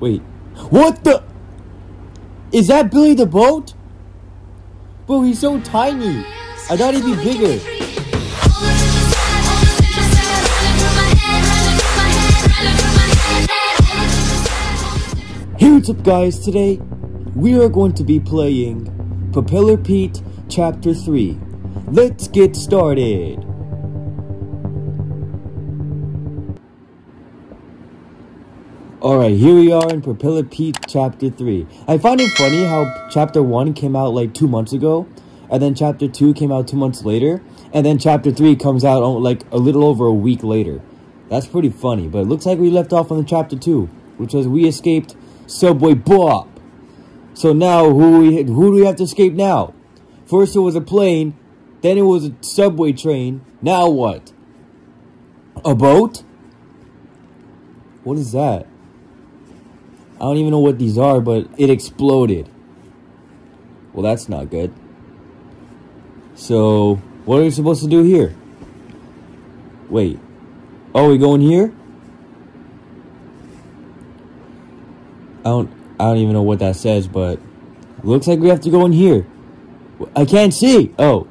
Wait. What the? Is that Billy the Boat? Bro, he's so tiny. I thought he'd be bigger. Hey, what's up, guys? Today, we are going to be playing Propeller Pete Chapter 3. Let's get started. Alright, here we are in Propeller Pete Chapter 3. I find it funny how Chapter 1 came out like two months ago, and then Chapter 2 came out two months later, and then Chapter 3 comes out oh, like a little over a week later. That's pretty funny, but it looks like we left off on the Chapter 2, which was we escaped Subway Bop. So now, who, we, who do we have to escape now? First it was a plane, then it was a subway train, now what? A boat? What is that? I don't even know what these are, but it exploded. Well, that's not good. So, what are we supposed to do here? Wait. Oh, we going here? I don't I don't even know what that says, but looks like we have to go in here. I can't see. Oh.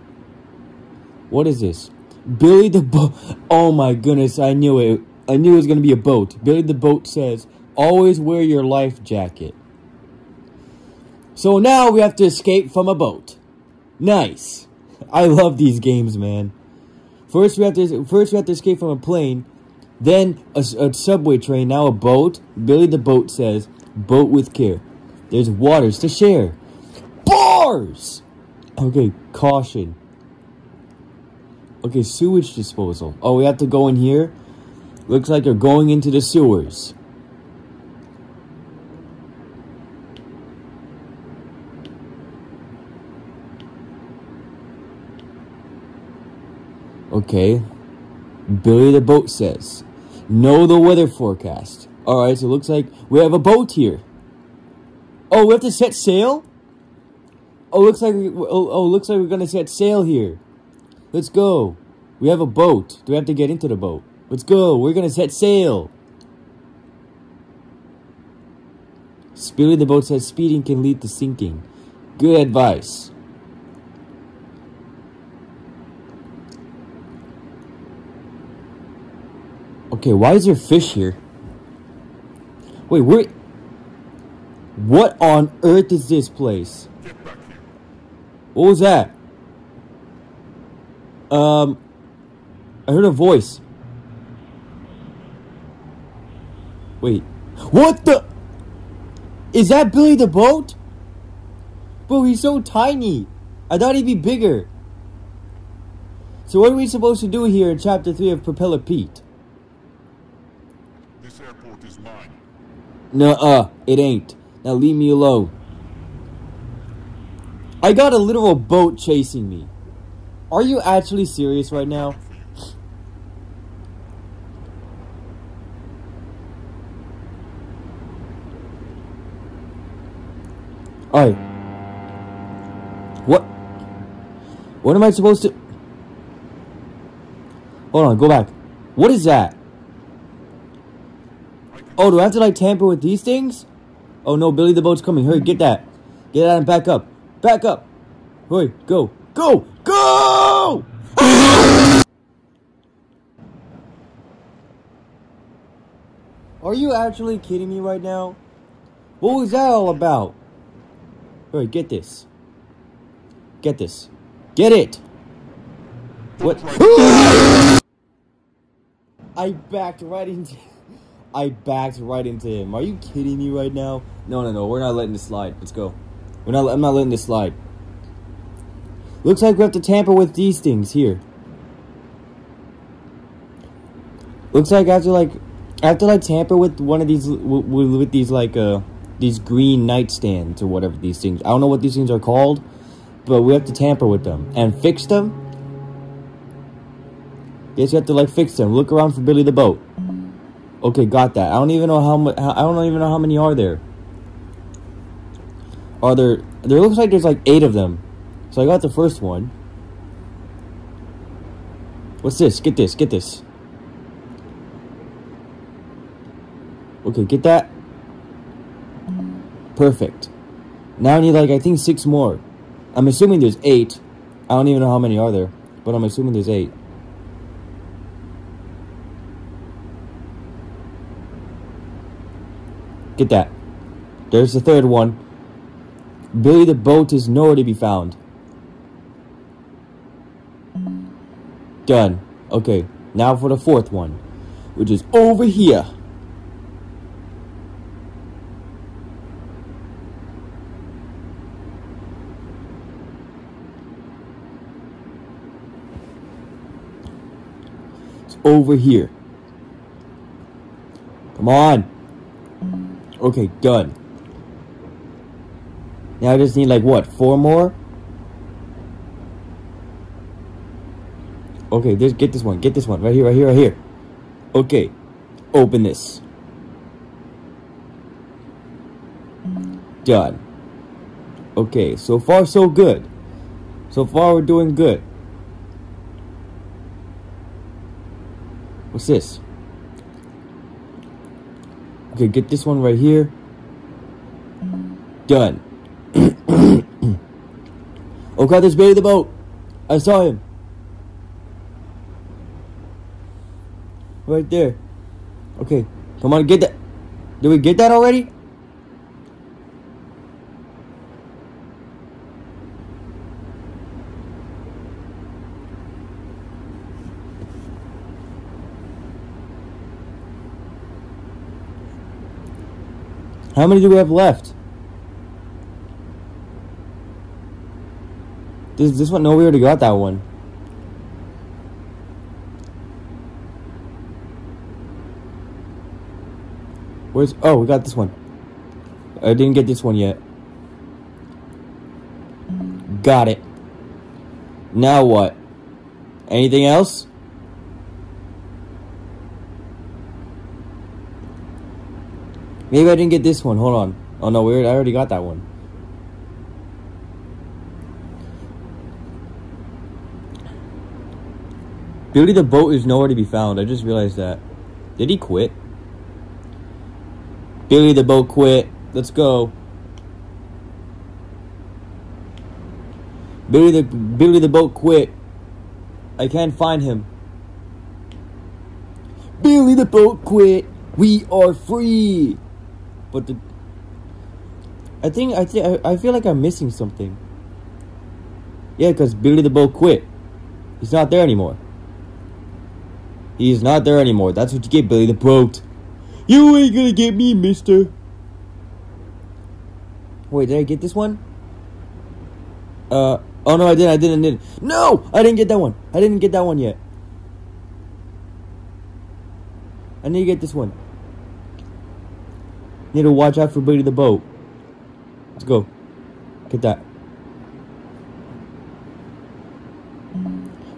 What is this? Billy the boat. Oh my goodness, I knew it. I knew it was going to be a boat. Billy the boat says, Always wear your life jacket. So now we have to escape from a boat. Nice. I love these games, man. First we have to first we have to escape from a plane, then a, a subway train, now a boat. Billy the boat says, "Boat with care. There's waters to share." Bars. Okay, caution. Okay, sewage disposal. Oh, we have to go in here. Looks like you're going into the sewers. Okay. Billy the boat says, know the weather forecast. Alright, so it looks like we have a boat here. Oh, we have to set sail? Oh, looks like we, oh, oh, looks like we're gonna set sail here. Let's go. We have a boat. Do we have to get into the boat? Let's go. We're gonna set sail. Billy the boat says speeding can lead to sinking. Good advice. Okay, why is there fish here? Wait, where... What on earth is this place? What was that? Um... I heard a voice. Wait. What the... Is that Billy the Boat? Bro, he's so tiny. I thought he'd be bigger. So what are we supposed to do here in Chapter 3 of Propeller Pete? This airport is mine. Nuh-uh, it ain't. Now leave me alone. I got a literal boat chasing me. Are you actually serious right now? Alright. What? What am I supposed to... Hold on, go back. What is that? Oh, do I have to like tamper with these things? Oh no, Billy the boat's coming. Hurry, get that. Get that and back up. Back up. Hurry, go. Go! Go! Are you actually kidding me right now? What was that all about? Hurry, get this. Get this. Get it! What? I backed right into... I backed right into him. Are you kidding me right now? No, no, no. We're not letting this slide. Let's go. We're not. I'm not letting this slide. Looks like we have to tamper with these things here. Looks like after like, to like tamper with one of these with, with these like uh these green nightstands or whatever these things. I don't know what these things are called, but we have to tamper with them and fix them. Guess you have to like fix them. Look around for Billy the Boat. Okay, got that. I don't even know how much. I don't even know how many are there. Are there? There looks like there's like eight of them. So I got the first one. What's this? Get this. Get this. Okay, get that. Perfect. Now I need like, I think six more. I'm assuming there's eight. I don't even know how many are there, but I'm assuming there's eight. Get that. There's the third one. Billy the boat is nowhere to be found. Done. Okay, now for the fourth one, which is over here. It's over here. Come on. Okay, done. Now I just need like what, four more? Okay, this get this one, get this one, right here, right here, right here. Okay, open this. Done. Okay, so far so good. So far we're doing good. What's this? Okay, get this one right here. Done. oh god, there's Billy the boat. I saw him. Right there. Okay, come on, get that. Did we get that already? How many do we have left? This this one? No, we already got that one. Where's oh we got this one. I didn't get this one yet. Got it. Now what? Anything else? Maybe I didn't get this one. Hold on. Oh no, weird. I already got that one. Billy the boat is nowhere to be found. I just realized that. Did he quit? Billy the boat quit. Let's go. Billy the Billy the boat quit. I can't find him. Billy the boat quit. We are free. But the I think I think I feel like I'm missing something. Yeah, cuz Billy the boat quit. He's not there anymore. He's not there anymore. That's what you get, Billy the boat. You ain't gonna get me, mister. Wait, did I get this one? Uh, oh no, I didn't, I didn't, I didn't. No! I didn't get that one. I didn't get that one yet. I need to get this one. Need to watch out for Billy the Boat. Let's go. Get that.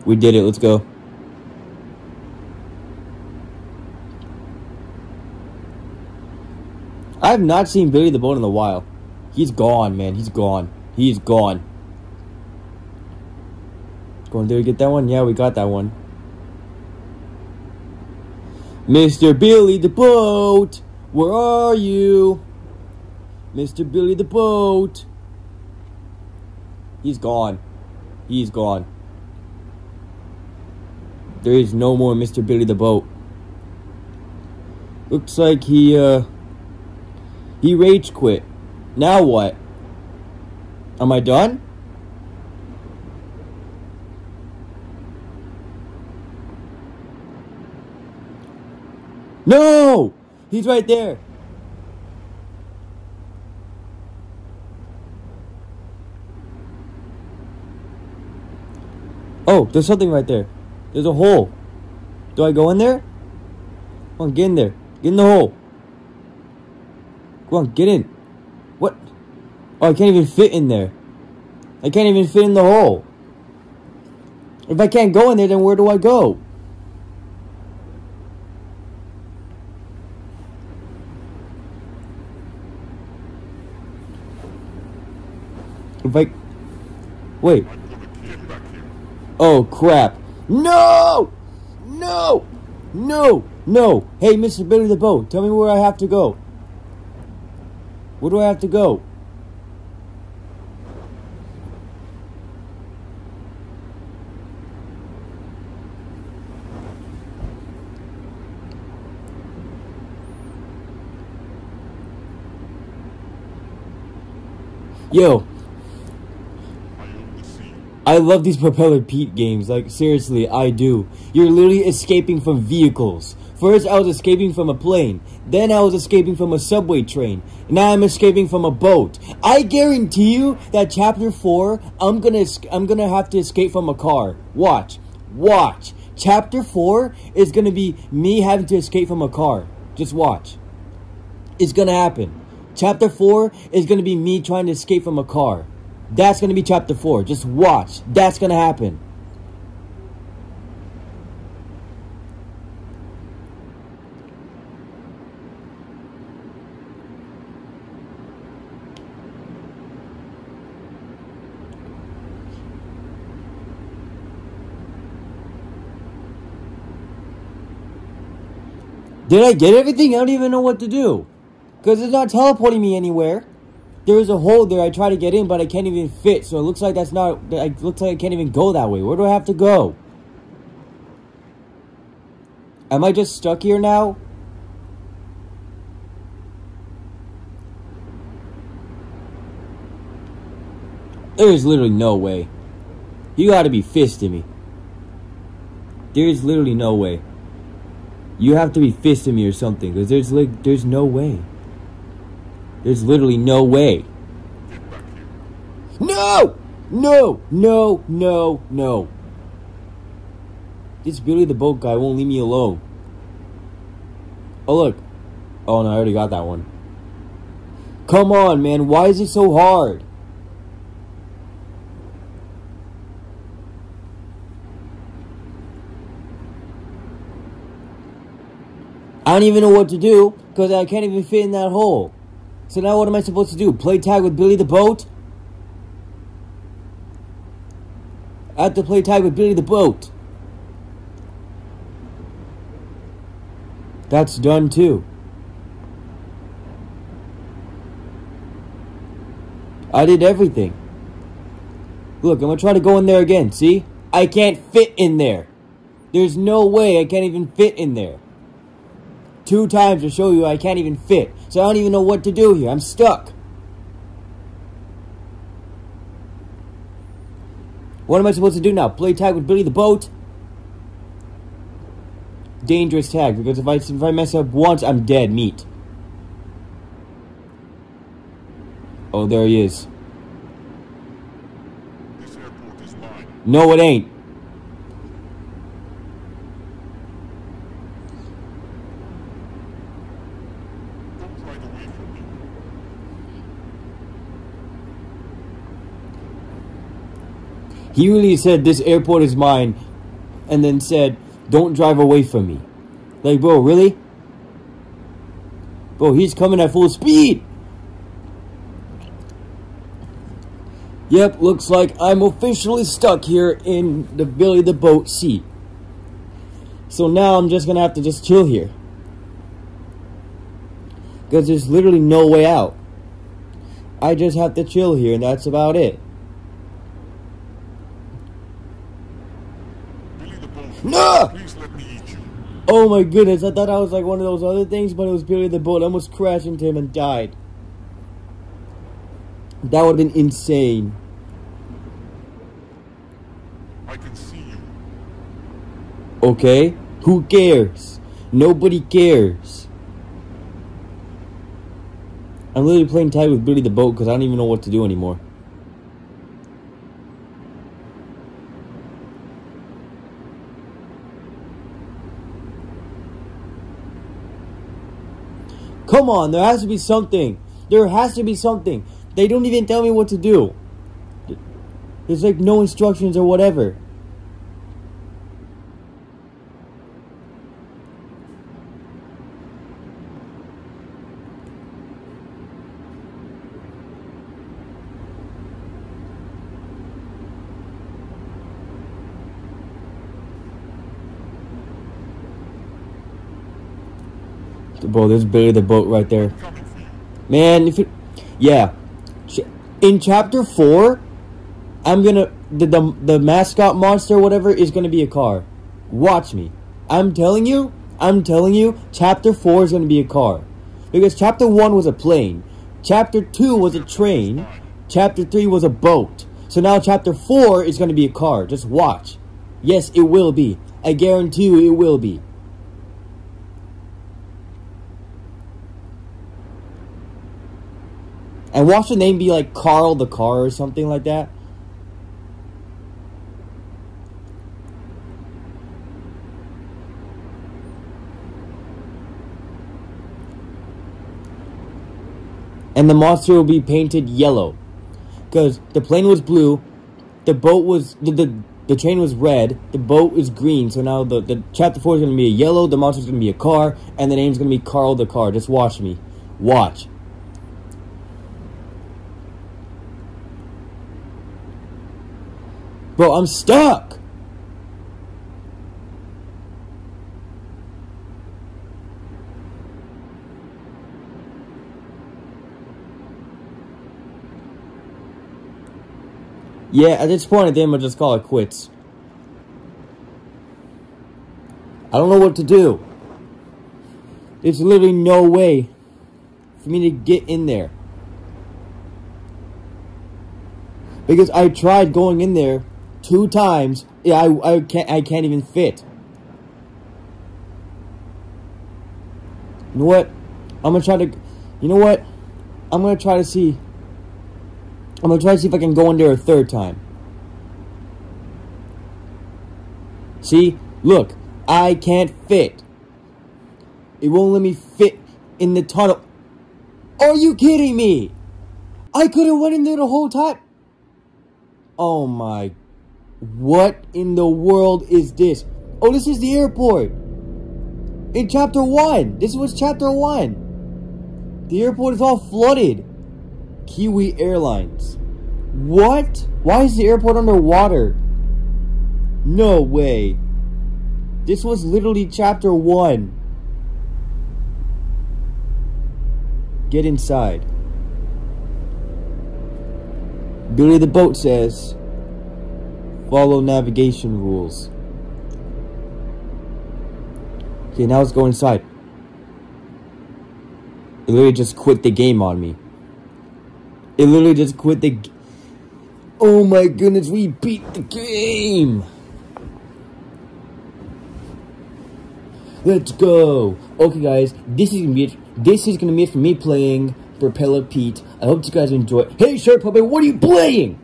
We did it. Let's go. I have not seen Billy the Boat in a while. He's gone, man. He's gone. He's gone. Going, did we get that one? Yeah, we got that one. Mr. Billy the Boat, where are you? Mr. Billy the Boat. He's gone. He's gone. There is no more Mr. Billy the Boat. Looks like he, uh, he rage quit. Now what? Am I done? No! He's right there. Oh, there's something right there. There's a hole. Do I go in there? Come on, get in there. Get in the hole. Come on, get in. What? Oh, I can't even fit in there. I can't even fit in the hole. If I can't go in there, then where do I go? If I... Wait. Oh, crap. No! No! No! No! Hey, Mr. Billy the Boat, tell me where I have to go. Where do I have to go? Yo, I love these Propeller Pete games. Like, seriously, I do. You're literally escaping from vehicles. First, I was escaping from a plane. Then, I was escaping from a subway train. Now, I'm escaping from a boat. I guarantee you that chapter 4, I'm gonna, I'm gonna have to escape from a car. Watch. Watch. Chapter 4 is gonna be me having to escape from a car. Just watch. It's gonna happen. Chapter 4 is to be me trying to escape from a car. That's going to be chapter 4. Just watch. That's going to happen. Did I get everything? I don't even know what to do. Because it's not teleporting me anywhere. There's a hole there I try to get in, but I can't even fit. So it looks like that's not... It looks like I can't even go that way. Where do I have to go? Am I just stuck here now? There's literally no way. You gotta be fisting me. There's literally no way. You have to be fisting me or something, because there's like, there's no way. There's literally no way. No! No! No! No! No! This Billy the Boat guy won't leave me alone. Oh, look. Oh, no, I already got that one. Come on, man. Why is it so hard? I don't even know what to do because I can't even fit in that hole. So now what am I supposed to do? Play tag with Billy the Boat? I have to play tag with Billy the Boat. That's done too. I did everything. Look, I'm gonna try to go in there again, see? I can't fit in there. There's no way I can't even fit in there two times to show you I can't even fit. So I don't even know what to do here. I'm stuck. What am I supposed to do now? Play tag with Billy the Boat? Dangerous tag, because if I, if I mess up once, I'm dead meat. Oh, there he is. No, it ain't. He really said, This airport is mine, and then said, Don't drive away from me. Like, bro, really? Bro, he's coming at full speed. Yep, looks like I'm officially stuck here in the Billy the Boat seat. So now I'm just gonna have to just chill here. Because there's literally no way out. I just have to chill here and that's about it. No! Please let me eat you. Oh my goodness, I thought I was like one of those other things, but it was Billy the Boat. I almost crashed into him and died. That would have been insane. I can see you. Okay? Who cares? Nobody cares. I'm literally playing tag with Billy the Boat because I don't even know what to do anymore. Come on, there has to be something. There has to be something. They don't even tell me what to do. There's like no instructions or whatever. Bro, there's Billy the boat right there. Man, if it, Yeah. In chapter four, I'm gonna the, the the mascot monster, whatever, is gonna be a car. Watch me. I'm telling you. I'm telling you. Chapter four is gonna be a car, because chapter one was a plane, chapter two was a train, chapter three was a boat. So now chapter four is gonna be a car. Just watch. Yes, it will be. I guarantee you, it will be. And watch the name be like Carl the Car or something like that. And the monster will be painted yellow. Because the plane was blue, the boat was the, the the train was red, the boat is green, so now the, the chapter four is gonna be a yellow, the monster is gonna be a car, and the name's gonna be Carl the Car. Just watch me. Watch. Bro, I'm stuck. Yeah, at this point, I think I'm gonna just call it quits. I don't know what to do. There's literally no way for me to get in there. Because I tried going in there two times. Yeah, I, I can't I can't even fit. You know what? I'm gonna try to you know what? I'm gonna try to see I'm gonna try to see if I can go in there a third time. See? Look, I can't fit. It won't let me fit in the tunnel. Are you kidding me? I could have went in there the whole time. Oh my. What in the world is this? Oh, this is the airport. In chapter 1. This was chapter 1. The airport is all flooded. Kiwi Airlines. What? Why is the airport underwater? No way. This was literally chapter 1. Get inside. Billy the Boat says, follow navigation rules. Okay, now let's go inside. It literally just quit the game on me. It literally just quit the... Oh my goodness, we beat the game! Let's go! Okay guys, this is gonna be it. This is gonna be it for me playing Propeller Pete. I hope you guys enjoy. Hey Shark Puppet, what are you playing?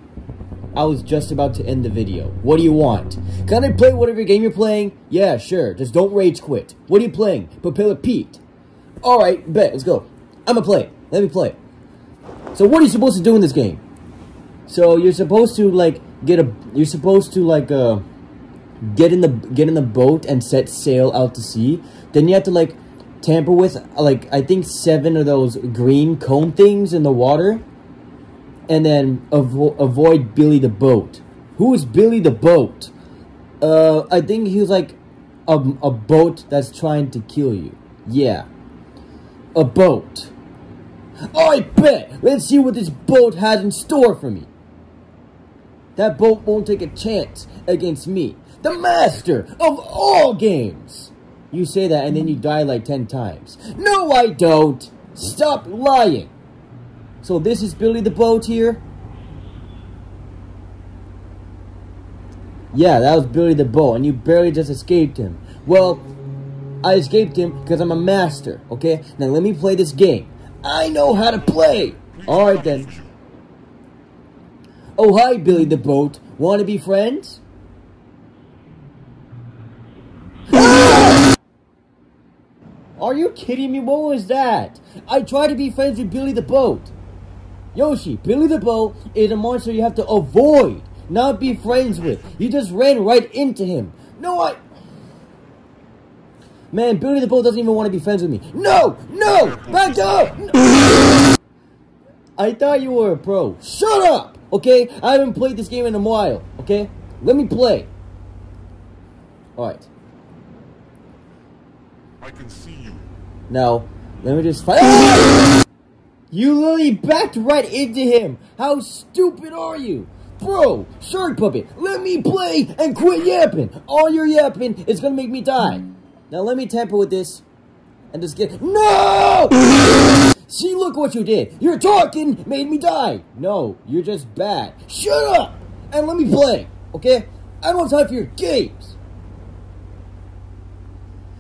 I was just about to end the video. What do you want? Can I play whatever game you're playing? Yeah, sure. Just don't rage quit. What are you playing? Propeller Pete. Alright, bet. Let's go. I'ma play. Let me play. So what are you supposed to do in this game? So you're supposed to like get a you're supposed to like uh get in the get in the boat and set sail out to sea. Then you have to like tamper with like I think seven of those green cone things in the water, and then avo avoid Billy the boat. Who is Billy the boat? Uh, I think he's like a a boat that's trying to kill you. Yeah, a boat. I bet. Let's see what this boat has in store for me. That boat won't take a chance against me, the master of all games. You say that and then you die like 10 times. No, I don't. Stop lying. So this is Billy the Boat here? Yeah, that was Billy the Boat, and you barely just escaped him. Well, I escaped him because I'm a master, okay? Now let me play this game. I know how to play! Alright then. Oh, hi, Billy the Boat. Want to be friends? Are you kidding me? What was that? I tried to be friends with Billy the Boat. Yoshi, Billy the Boat is a monster you have to avoid, not be friends with. You just ran right into him. No, I... Man, Billy the Boat doesn't even want to be friends with me. No! No! Back up! No. I thought you were a pro. Shut up! Okay? I haven't played this game in a while. Okay? Let me play. Alright. I can see you. Now, let me just fight. You literally backed right into him. How stupid are you? Bro, Shark Puppet, let me play and quit yapping. All your yapping is gonna make me die. Now let me tamper with this and just get- No! See, look what you did. You're talking made me die. No, you're just bad. Shut up and let me play, okay? I don't have time for your games.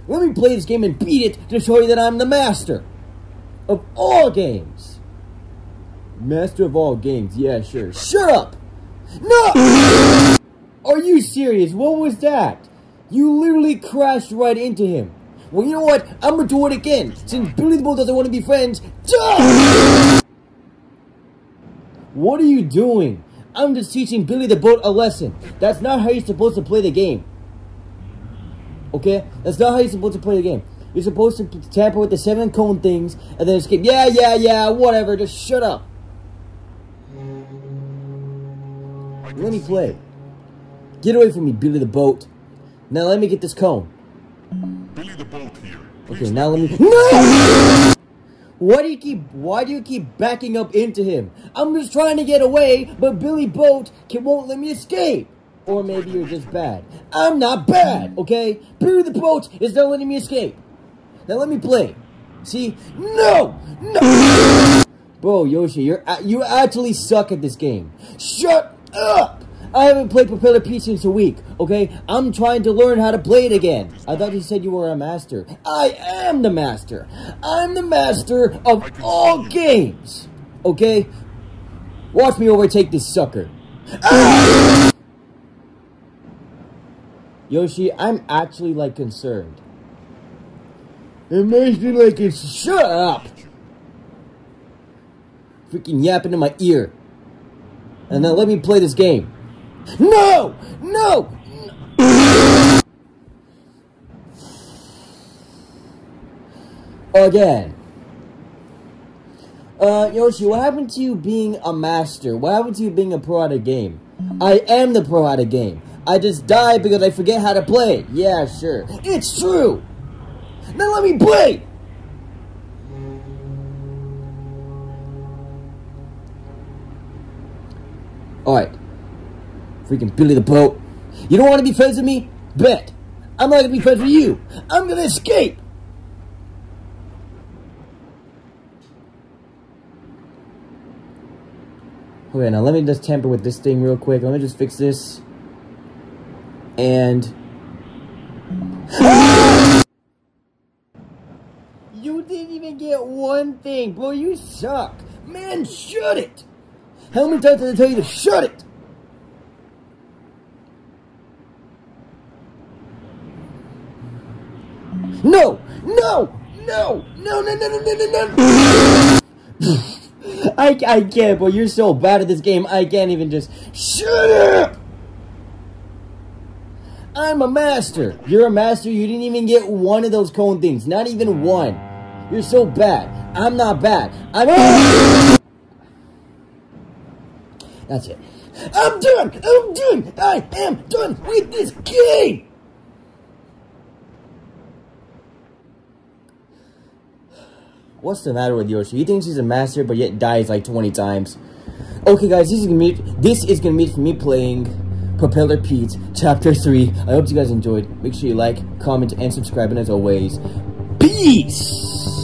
Let me play this game and beat it to show you that I'm the master of all games. Master of all games, yeah, sure. Shut up! No! Are you serious? What was that? You literally crashed right into him. Well, you know what? I'm gonna do it again. Since Billy the Bull doesn't want to be friends, duh! What are you doing? I'm just teaching Billy the Boat a lesson. That's not how you're supposed to play the game. Okay? That's not how you're supposed to play the game. You're supposed to tamper with the seven cone things and then escape. Yeah, yeah, yeah, whatever. Just shut up. Let me play. Get away from me, Billy the Boat. Now let me get this cone. Billy the Boat here. Okay, now let me. No! Why do you keep? Why do you keep backing up into him? I'm just trying to get away, but Billy Boat can, won't let me escape. Or maybe you're just bad. I'm not bad, okay? Billy the Boat is not letting me escape. Now let me play. See? No! No! Bro, Yoshi, you're a- you actually suck at this game. Shut up! I haven't played Propeller Pete since a week, okay? I'm trying to learn how to play it again. I thought you said you were a master. I am the master. I'm the master of all games, okay? Watch me overtake this sucker. Ah! Yoshi, I'm actually like concerned. It makes me like it's shut up. Freaking yapping in my ear. And then let me play this game. No! No! Again. Uh, Yoshi, what happened to you being a master? What happened to you being a pro at a game? I am the pro at a game. I just die because I forget how to play. Yeah, sure. It's true! Now let me play! Alright. Freaking Billy the Boat. You don't want to be friends with me? Bet. I'm not going to be friends with you. I'm going to escape. Okay, now let me just tamper with this thing real quick. Let me just fix this. And... Ah! you get one thing, bro. You suck. Man, shut it. How many times did I tell you to shut it? No! No! No! No, no, no, no, no, no, no! I, I can't, but you're so bad at this game, I can't even just... Shut up! I'm a master. You're a master, you didn't even get one of those cone things. Not even one. You're so bad. I'm not bad. I'm... Ah! That's it. I'm done! I'm done! I am done with this game! What's the matter with Yoshi? He thinks he's a master, but yet dies like 20 times. Okay, guys, this is gonna be this is gonna be for me playing Propeller Pete Chapter 3. I hope you guys enjoyed. Make sure you like, comment, and subscribe, and as always, peace!